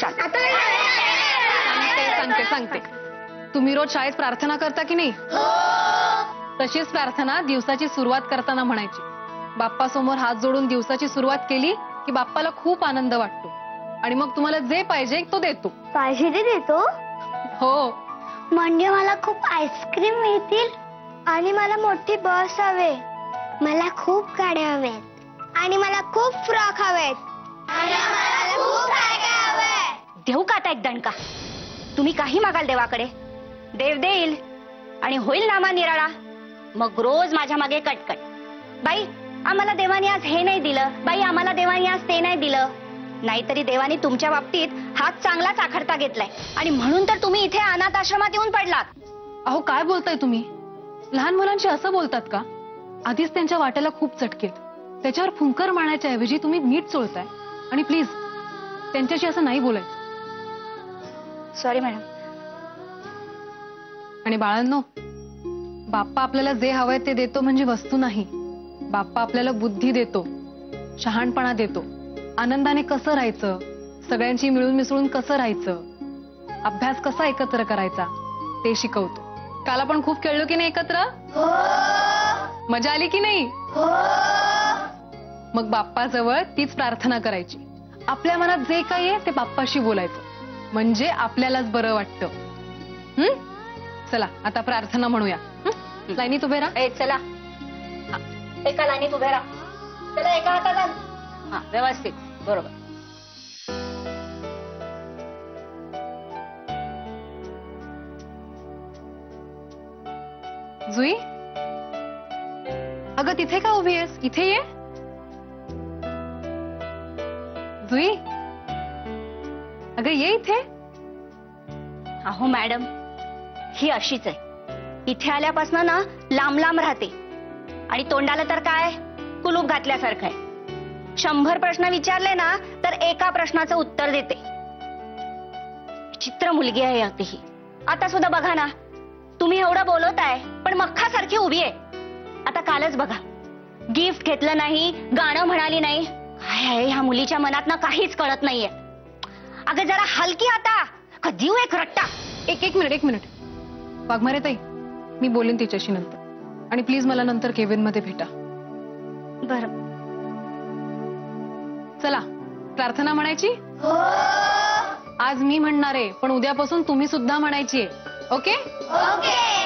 शांत सांगते सांगते सांगते. तुम्ही रोज शाळेत प्रार्थना करता की नाही? तशीच प्रार्थना दिवसाची सुरुवात करताना म्हणायची. बाप्पासमोर हात जोडून दिवसाची सुरुवात केली की बाप्पाला खूप आनंद वाटतो. आणि मग तुम्हाला जे पाहिजे तो देतो. पाहिजे ते देतो? हो. म्हणजे मला खूप आईस्क्रीम मिळतील आणि मला मोठी बस हवे. मला खूप गाड्या हव्यात आणि मला खूप फ्रॉक हवेत. देऊ का आता एक दणका. तुम्ही काही मागाल देवाकडे? देव देईल आणि नामा निराळा. मग रोज माझ्या मागे कटकट. बाई, आम्हाला देवाने आज हे नाही दिलं. बाई, आम्हाला देवाने आज ते नाही दिलं. नाहीतरी देवाने तुमच्या बाबतीत हात चांगलाच आखडता घेतलाय. आणि म्हणून तर अनाथ आश्रमात येऊन पडलात. अहो, काय बोलताय तुम्ही? लहान मुलांशी असं का? आधीच त्यांच्या चटकेल त्याच्यावर फुंकर मारण्याच्या ऐवजी तुम्ही नीट चोळताय. आणि प्लीज़, त्यांच्याशी असं नाही सॉरी मॅडम आणि बाळांनो बाप्पा आपल्याला जे हवंय ते देतो म्हणजे वस्तू नाही. बाप्पा आपल्याला बुद्धी देतो शहाणपणा देतो. आनंदाने कसं राहायचं? सगळ्यांशी मिळून मिसळून कसं राहायचं? अभ्यास कसा एकत्र करायचा? ते शिकवतो. काल आपण खूप खेळलो की नाही एकत्र? मजा आली की नाही? मग बाप्पाजवळ तीच प्रार्थना करायची. आपल्या मनात जे काही आहे ते बाप्पाशी बोलायचं. म्हणजे आपल्यालाच बरं वाटतं. हं? चला आता प्रार्थना म्हणूया. हं? लाईनीत उभे राहा. ए चला. हा, एका लाईनीत उभे राहा. चला एका हाताला हा व्यवस्थित. बरोबर. जुई? अगं तिथे का उभी आहेस? इथे ये. जुई? अगं ये इथे अहो, मॅडम, ही अशीच आहे. इथे आल्यापासून ना लांब लांब राहते. आणि तोंडाला तर कुलूप घातल्यासारखं आहे. शंभर प्रश्न विचारले ना, तर एका प्रश्नाचं उत्तर देते. चित्र मुलगी आहे अगदी ही. आता सुद्धा बघा ना, तुम्ही एवढं बोलवताय पण मख्खासारखी उभी आहे. आता कालच बघा. गिफ्ट घेतलं नाही, गाणं म्हणाली नाही. काय आहे मनात ना काहीच कळत नाहीये. अगं जरा हलकी आता का जीव एक रट्टा। एक एक मिनिट एक मिनिट. वाघमारे ताई मी बोलेन तिच्याशी नंतर. आणि प्लीज़ मला नंतर केबिन मध्ये भेटा. बरं. चला प्रार्थना म्हणायची? आज मी म्हणणार आहे पण उद्यापासून तुम्ही सुद्धा म्हणायची ओके? ओके.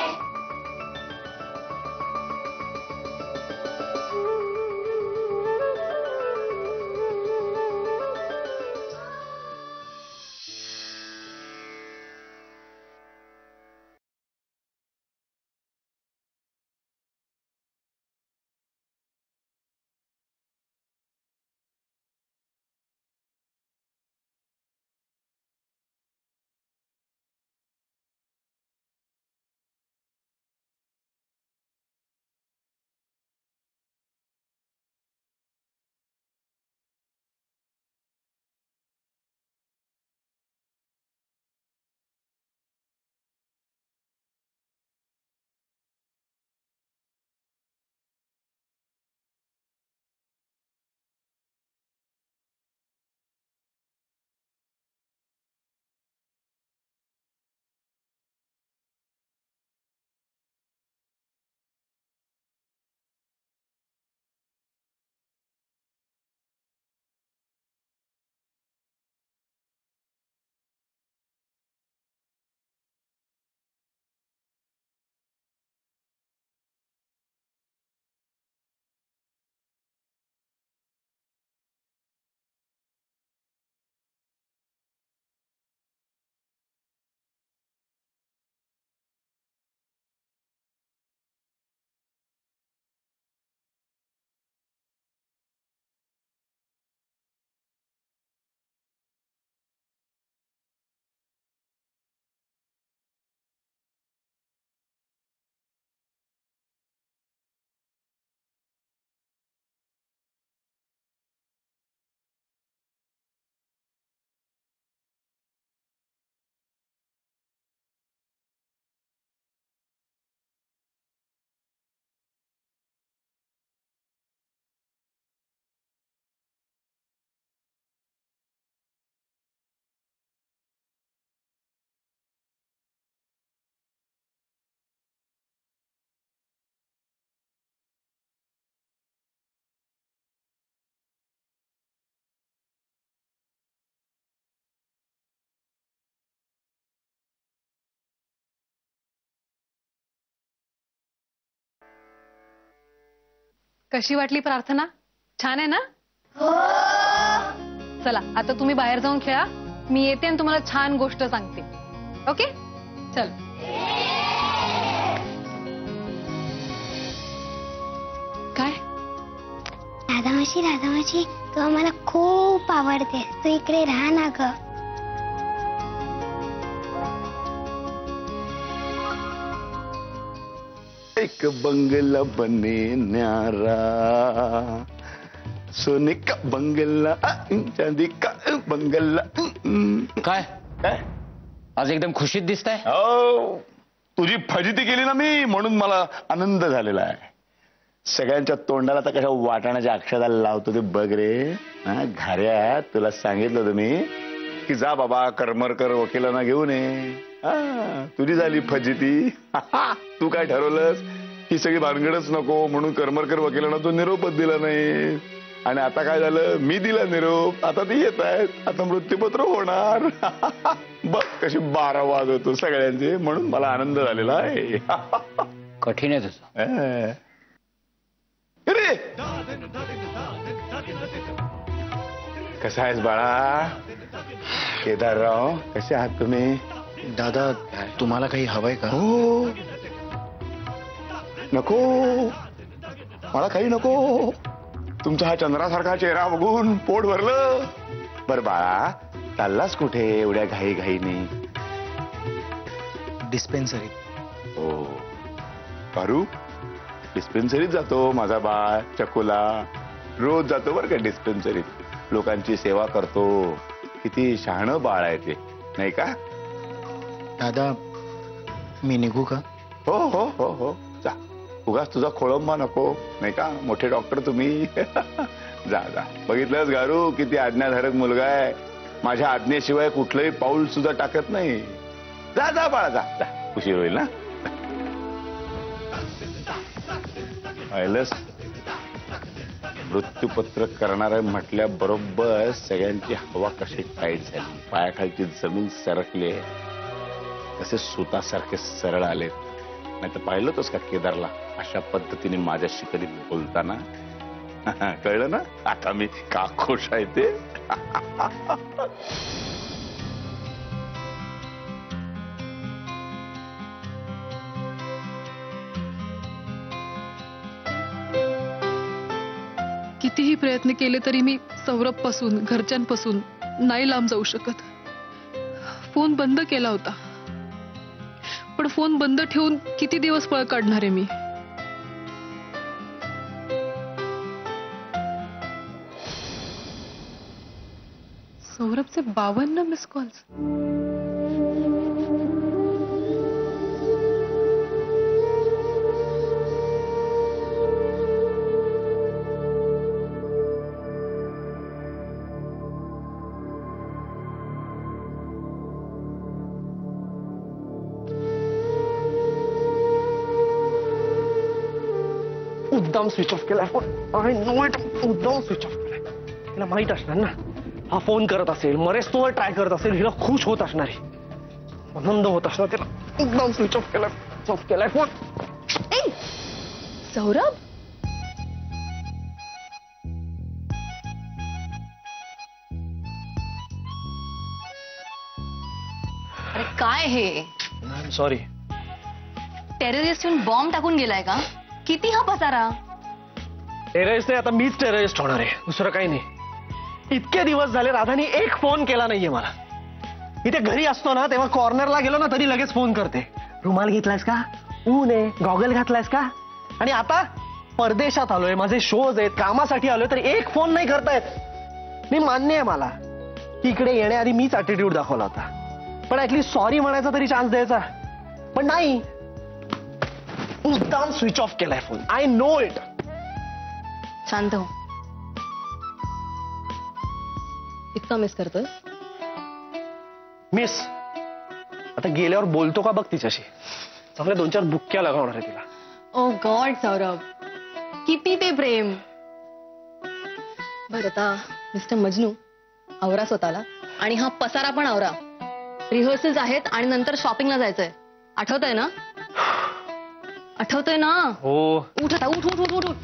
कशी वाटली प्रार्थना? छान आहे ना? चला आता तुम्ही बाहेर जाऊन खेळा. मी येते आणि तुम्हाला छान गोष्ट सांगते. ओके? चल. काय? राधामाशी राधामाशी तू मला खूप आवडते. तू इकडे राहा ना ग. एक बंगला बने न्यारा। सोने का बंगला चांदी का बंगला. काय? काय? आज एकदम खुशीत दिसताय? हो. तुझी फजिती केली ना मी म्हणून मला आनंद झालेला आहे. सगळ्यांच्या तोंडाला आता कशा वाटाण्याच्या अक्षराला लावतो ते बघ रे. हा, घाऱ्या तुला सांगितलं तुम्ही की जा बाबा करमरकर वकिलांना घेऊन ये. तुझी झाली फजिती. तू काय ठरवलंस? ही सगळी भानगडच नको म्हणून करमरकर वकिलांना तू निरोपच दिला नाही. आणि आता काय झालं? मी दिला निरोप. आता ते येत आहेत. आता मृत्यूपत्र होणार. बघ कशी बारा वाज होतो सगळ्यांचे म्हणून मला आनंद झालेला आहे. कठीण आहे अं. अरे कसा आहेस बाळा? केदारराव कसे आहात तुम्ही? दादा तुम्हाला काही हवंय का? हो. नको. मला काही नको. तुमचा हा चंद्रासारखा चेहरा बघून पोट भरलं. बर बाळा चाललास कुठे एवढ्या घाई घाईने? डिस्पेन्सरी हो. पारू? डिस्पेन्सरीत जातो माझा बाळ चकुला. रोज जातो बरं का डिस्पेन्सरीत लोकांची सेवा करतो. किती शहाणं बाळ आहे ते नाही का? दादा, मी निघू का? हो हो हो हो. जा. उगाच तुझा खोळंबा नको. नाही का? मोठे डॉक्टर तुम्ही. जा जा. बघितलंस गारू, किती आज्ञाधारक मुलगा आहे. माझ्या आज्ञेशिवाय कुठलंही पाऊल सुद्धा टाकत नाही. जा जा, बाळा, जा. जा. उशीर होईल ना? पाहिलंस? मृत्यूपत्र करणारे म्हटल्या बरोबर सगळ्यांची हवा कशी टाईट झाली? पायाखालची ज़मीन सरकली. कसे सुतासारखे सरळ आलेत. नाही तर पाहिलं होतंस का केदारला? अशा पद्धतीने माझ्याशी कधी बोलताना? कळलं ना? आता मी का खुश आहे ते? कितीही प्रयत्न केले तरी मी सौरभपासून घरच्यांपासून नाही लांब जाऊ शकत. फोन बंद केला होता. पण फ़ोन बंद ठेवून किती दिवस पळ काढणार आहे मी? सौरभचे बावन्न मिस कॉल्स. मुद्दाम स्विच ऑफ़ केलाय फ़ोन आय नो इट मुद्दाम स्विच ऑफ़ केलाय तिला माहित असणार ना हा फ़ोन करत असेल मरेच तोवर ट्राय करत असेल हिला खुश होत असणार आहे. आनंद होत असणार तिला. मुद्दाम स्विच ऑफ़ केलाय ऑफ़ केलाय फ़ोन. सौरभ? अरे काय हे? सॉरी टेररिस्ट येऊन बॉम्ब टाकून गेलाय का? किती हा पसारा? टेररिस्ट आता मीच टेररिस्ट होणार आहे. दुसरं काही नाही. इतके दिवस झाले राधानी एक फ़ोन केला नाहीये मला. इथे घरी असतो ना, तेव्हा कॉर्नरला ना, तरी लगेच फ़ोन करते. रुमाल घेतलायस का? ऊन आहे. गॉगल घातलायस का? आणि आता परदेशात आलोय, माझे शोज़ आहेत, कामासाठी आलोय, तर एक फ़ोन नाही करतायत. मी मान्य आहे मला. की इकडे येण्याआधी मीच अटिट्यूड दाखवला होता. पण सॉरी म्हणायचा तरी चान्स द्यायचा. पण नाही. मुद्दाम स्विच ऑफ़ केलाय फ़ोन आय नो इट शांत हो. इतका मिस करतोय. मिस आता गेल्यावर बोलतो का बघ तिच्याशी? चांगल्या दोन चार बुक्क्या लगावणार आहे तिला. Oh god Saurabh. किती ते प्रेम. बर आता मिस्टर मजनू आवरा स्वतःला. आणि हा पसारा पण आवरा. रिहर्सल्स आहेत आणि नंतर शॉपिंगला जायचंय. आठवतंय ना? आठवतंय ना? हो. उठ आता उठ उठ उठ उठ उठ.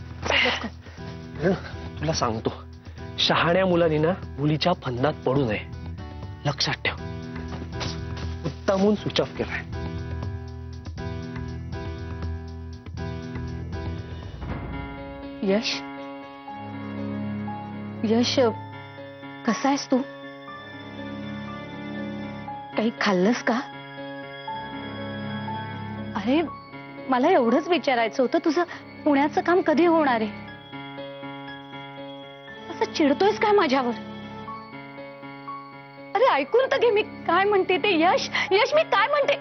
तुला सांगतो, शहाण्या मुलांनी ना मुलीच्या फंदात पडू नये. लक्षात ठेव. स्विच ऑफ़ केलाय. यश? यश, कसा आहेस तू? काही खाल्लंस का? अरे, मला एवढंच विचारायचं होतं. तुझं पुण्याचं काम कधी होणार आहे? चिडतोयस काय माझ्यावर? अरे ऐकून तर घे मी. काय म्हणते ते? यश? यश मी काय म्हणते?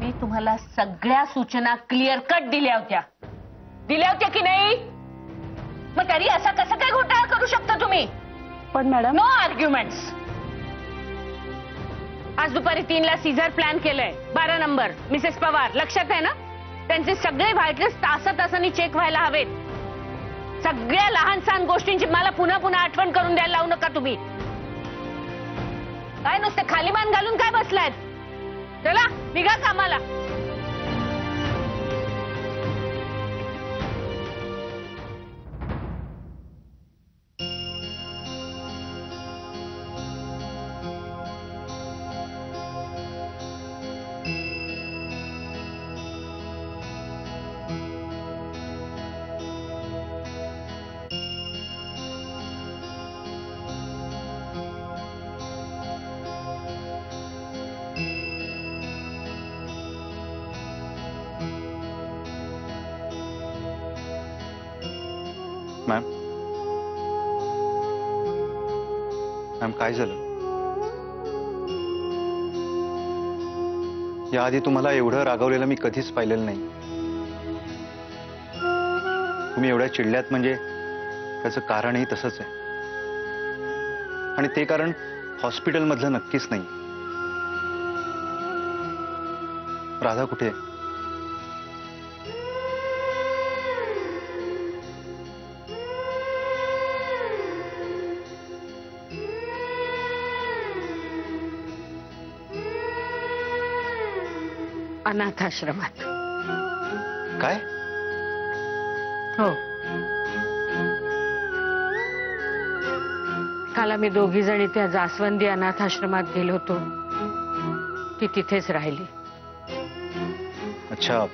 मी तुम्हाला सगळ्या सूचना क्लिअर कट दिल्या होत्या. दिल्या होत्या की नाही? मग तरी असा कसा काय घोटाळा करू शकता तुम्ही? पण मॅडम नो आर्ग्युमेंट्स आज दुपारी तीनला सीझर प्लॅन केलंय. बारा नंबर. मिसेस पवार, लक्षात आहे ना? त्यांचे सगळे व्हायटल्स तासा तासांनी चेक व्हायला हवेत. सगळ्या लहान सहान गोष्टींची मला पुन्हा पुन्हा आठवण करून द्यायला लावू नका तुम्ही. काय नुसते खाली मान घालून काय बसलायत? चला, निघा कामाला. काय झालं याआधी तुम्हाला एवढं रागवलेलं मी कधीच पाहिलेलं नाही. तुम्ही एवढ्या चिडल्यात म्हणजे त्याचं कारणही तसंच आहे. आणि ते कारण हॉस्पिटलमधलं नक्कीच नाही. राधा कुठे अनाथाश्रमात काय? हो. काल आम्ही दोघी जणी त्या जास्वंदी अनाथाश्रमात गेलो होतो. ती तिथेच राहिली. अच्छा.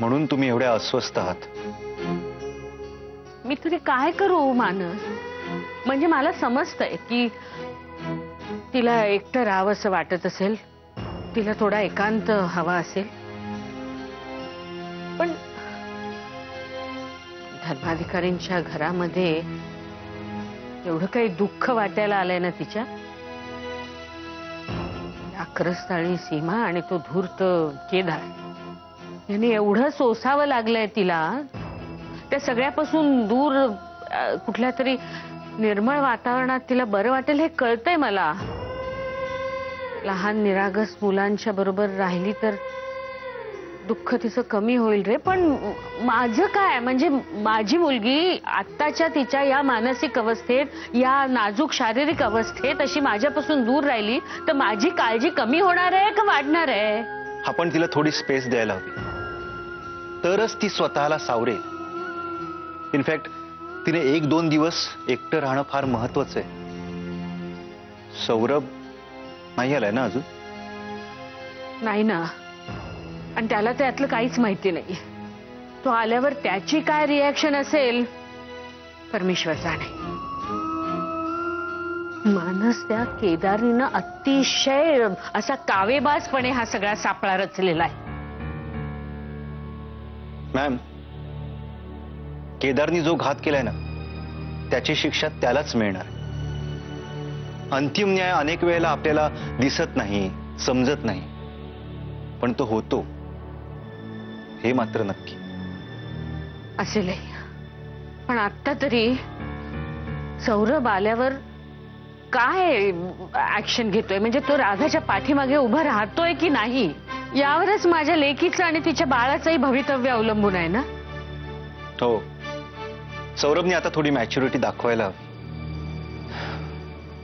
म्हणून तुम्ही एवढ्या अस्वस्थ आहात. मी तरी काय करू मानस? म्हणजे मला समजतंय की तिला एकटं राहावंसं वाटत असेल. तिला थोडा एकांत हवा असेल. पण धर्माधिकारींच्या घरामध्ये एवढं काही दुःख वाटायला आलंय ना तिच्या? अक्रस्थाळी सीमा आणि तो धूर्त केदार याने एवढं सोसावं लागलंय तिला त्या सगळ्यापासून दूर कुठल्या तरी निर्मळ वातावरणात तिला बरं वाटेल हे कळतंय मला. लहान निरागस मुलांच्या बरोबर राहिली तर दुःख तिचं कमी होईल रे. पण माझं मुलगी आत्ताच्या तिच्या या मानसिक अवस्थेत, या नाजूक शारीरिक अवस्थेत अशी माझ्यापासून दूर राहिली, तर माझी काळजी कमी होणार आहे का वाढणार आहे? आपण तिला थोडी स्पेस द्यायला ती स्वतःला सावरेल. इनफॅक्ट तिने एक दोन दिवस एकटं राहणं फार महत्वाचं आहे. सौरभ नाही आलाय ना अजून नाही ना आणि त्याला त्यातलं काहीच माहिती नाही तो आल्यावर त्याची काय रिॲक्शन असेल परमेश्वर जाणे मानस त्या केदारीनं अतिशय असा कावेबाजपणे हा सगळा सापळा रचलेला आहे मॅम केदारनी जो घात केलाय ना त्याची शिक्षा त्यालाच मिळणार अंतिम न्याय अनेक वेळेला आपल्याला दिसत नाही समजत नाही. पण तो होतो. हे मात्र नक्की. पण आता तरी सौरभ आल्यावर काय ऍक्शन घेतोय? म्हणजे तो राधाच्या पाठीमागे उभा राहतोय की नाही? यावरच माझ्या लेकीचं आणि तिच्या बाळाचंही भवितव्य अवलंबून आहे ना? हो. सौरभने आता थोडी मॅच्युरिटी दाखवायला हवी.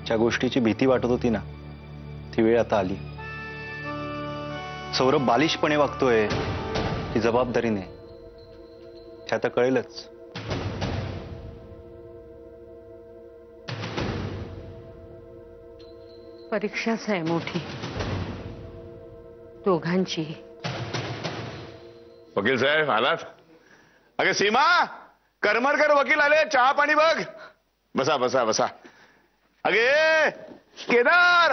ज्या गोष्टीची भीती वाटत होती ना ती वेळ आता आली. सौरभ बालिशपणे वागतोय ही जबाबदारीने. ते आता कळेलच. परीक्षाच आहे मोठी. दोघांची. वकील साहेब आलात? अगे सीमा करमरकर वकील आले चहा पाणी बघ. बसा बसा बसा. अगे केदार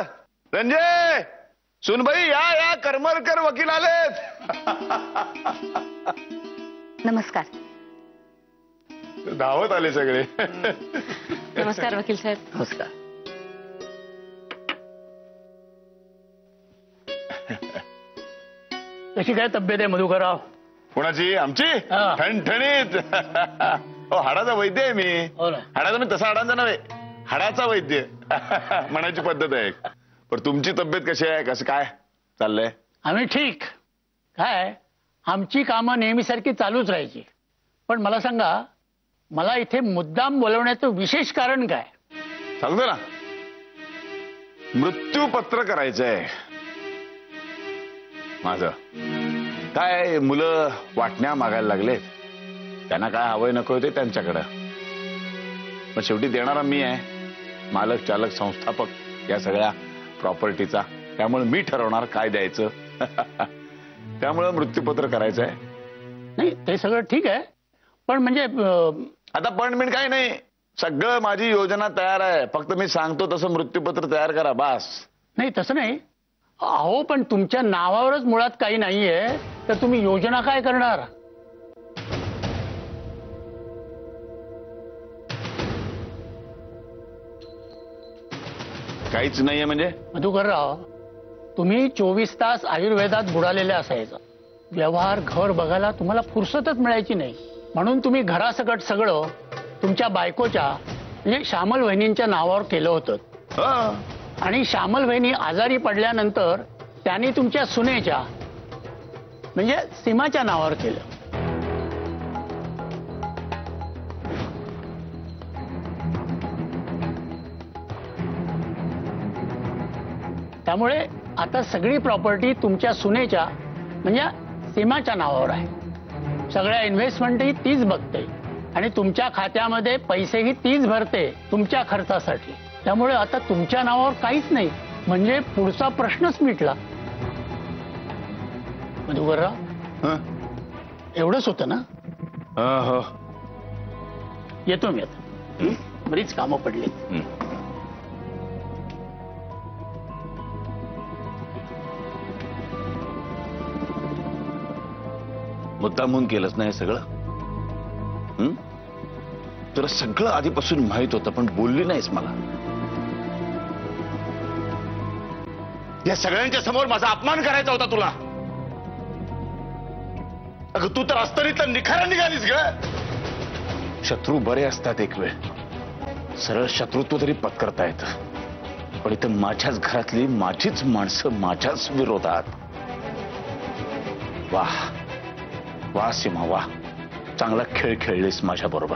रंजय सुनबाई या या करमरकर वकील आलेत। नमस्कार। धावत आले सगळे। नमस्कार वकील साहेब। नमस्कार। कशी काय तब्येत आहे मधुकरराव? कुणाची? आमची. ठणठणीत. हो हाडाचा वैद्य आहे मी. ना. हाडाचा मी तसा हाडांचा नव्हे. हाडाचा वैद्य. म्हणायची पद्धत आहे. पण तुमची तब्येत कशी आहे? कसं काय? चाललंय? आम्ही ठीक. काय? आमची कामं नेहमीसारखी चालूच राहायची. पण मला सांगा मला इथे मुद्दाम बोलवण्याचं विशेष कारण काय? सांगतो ना. मृत्यूपत्र करायचंय. माझ. काय मुलं वाटण्या मागायला लागलेत? त्यांना काय हवंय नको ते त्यांच्याकडं. पण शेवटी देणारा मी आहे. मालक चालक संस्थापक या सगळ्या प्रॉपर्टीचा. त्यामुळे मी ठरवणार काय द्यायचं? त्यामुळं मृत्यूपत्र करायचंय. नाही ते सगळं ठीक आहे. पण म्हणजे आता पण बिन काही नाही. सगळं माझी योजना तयार आहे. फक्त मी सांगतो तसं मृत्यूपत्र तयार करा बास. नाही तसं नाही. अहो पण तुमच्या नावावरच मुळात काही नाहीये. तर तुम्ही योजना काय करणार? काहीच नाहीये म्हणजे? मधुकरराव तुम्ही चोवीस तास आयुर्वेदात बुडालेले असायचं. व्यवहार घर बघायला तुम्हाला फुरसतच मिळायची नाही. म्हणून तुम्ही घरासकट सगळं तुमच्या बायकोच्या म्हणजे श्यामल वहिनींच्या नावावर केलं होतं. आणि श्यामल वहिनी आजारी पडल्यानंतर त्यांनी तुमच्या सुनेच्या म्हणजे सीमाच्या नावावर केलं. त्यामुळे आता सगळी प्रॉपर्टी तुमच्या सुनेच्या म्हणजे सीमाच्या नावावर आहे. सगळ्या इन्व्हेस्टमेंटही तीच बघते. आणि तुमच्या खात्यामध्ये पैसेही तीच भरते तुमच्या खर्चासाठी. त्यामुळे आता तुमच्या नावावर काहीच नाही. म्हणजे पुढचा प्रश्नच मिटला. मधुकरराव हं? एवढंच होतं ना? हो. येतो मी आता. बरीच कामं पडली. मुद्दामून केलंच नाही सगळं? तुला सगळं आधीपासून माहित होतं, पण बोलली नाहीस मला. या अपमान करायचा होता तुला. अगं, तू तर अस्तरीतलं निखारा निघालीस ग. शत्रू बरे असतात एक वेळ. सरळ शत्रुत्व तरी पत्करता येतं. पण इथं माझ्याच घरातली माझीच वाह. वा सीमा वा चांगला खेळ खेळलीस माझ्या बरोबर.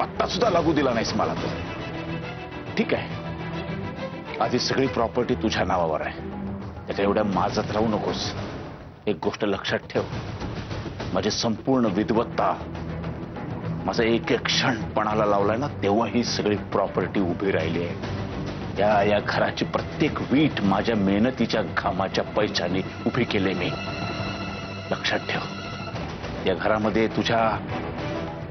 पत्ता सुद्धा लागू दिला नाहीस मला तर ठीक आहे. आधी सगळी प्रॉपर्टी तुझ्या नावावर आहे. त्याच्या माझत राहू नकोस. एक गोष्ट लक्षात ठेव. संपूर्ण विद्वत्ता माझा एक एक क्षण पणाला लावलाय ना तेव्हा ही सगळी प्रॉपर्टी उभी राहिली आहे. या या घराची प्रत्येक वीट माझ्या मेहनतीच्या घामाच्या पैशाने उभी केले मी. लक्षात ठेव. या घरामध्ये तुझ्या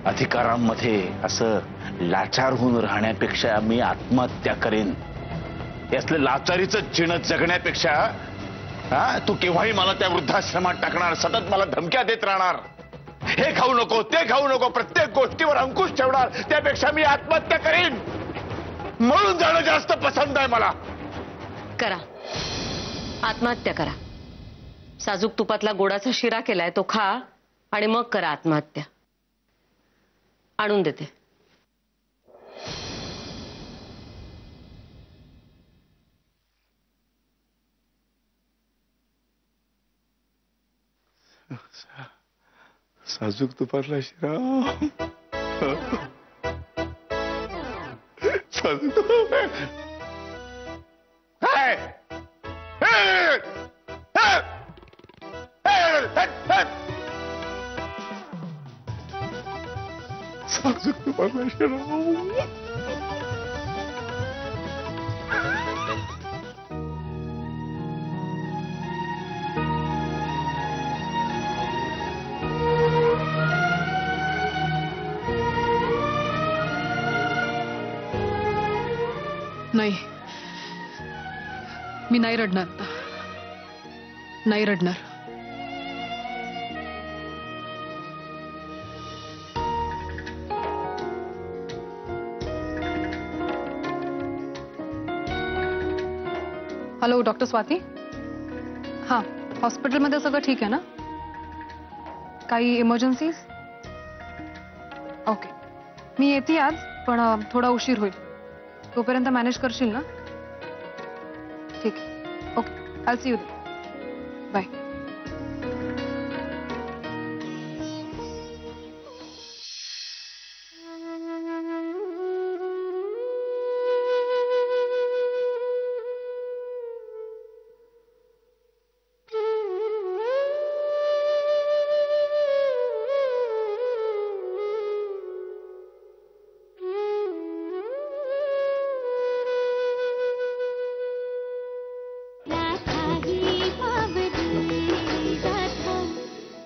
अधिकारांमध्ये असं लाचार होऊन राहण्यापेक्षा मी आत्महत्या करेन. असलं लाचारीचं जिणं जगण्यापेक्षा, हा, तू केव्हाही मला त्या वृद्धाश्रमात टाकणार, सतत मला धमक्या देत राहणार. हे खाऊ नको, ते खाऊ नको, प्रत्येक गोष्टीवर अंकुश ठेवणार, त्यापेक्षा मी आत्महत्या करीन. म्हणून जाणं जास्त पसंत आहे मला. करा. आत्महत्या करा. साजूक तुपातला गोडाचा शिरा केलाय तो खा. आणि मग करा आत्महत्या. आणून देते. साजूक तुपातला शिरा. साजूक साजूक तुपातला शिरा. नाही मी नाही रडणार आता नाही रडणार हॅलो डॉक्टर स्वाती हाँ हॉस्पिटलमध्ये सगळं ठीक आहे ना? काही इमर्जन्सीज ओके मी येते आज, पण थोडा उशीर होईल. तोपर्यंत मॅनेज करशील ना? ठीक okay I see you bye